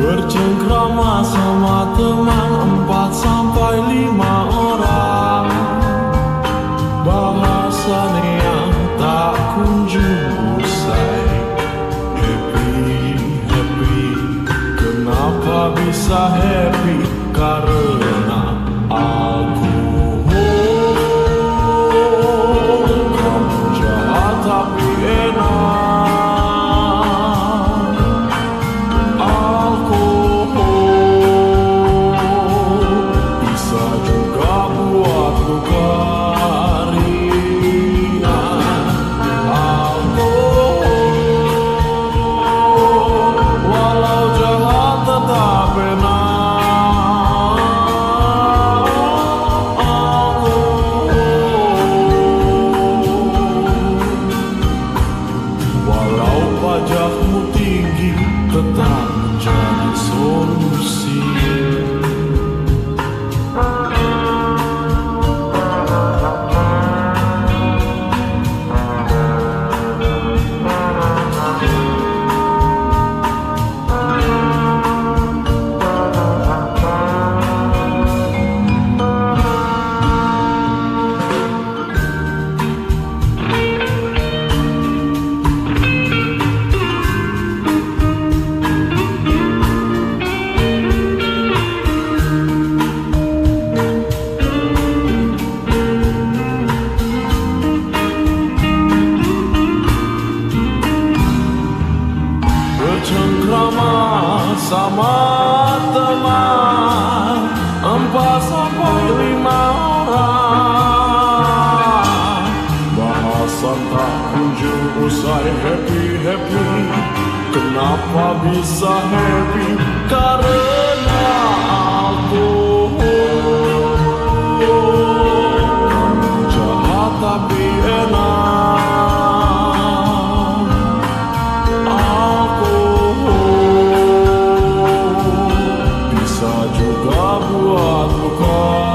Bercengkrama sama teman empat sampai lima bisa happy? Karena sama teman empat sampai lima orang. Bahasan tak kunjung usai happy happy. Kenapa bisa happy? Karena como o copo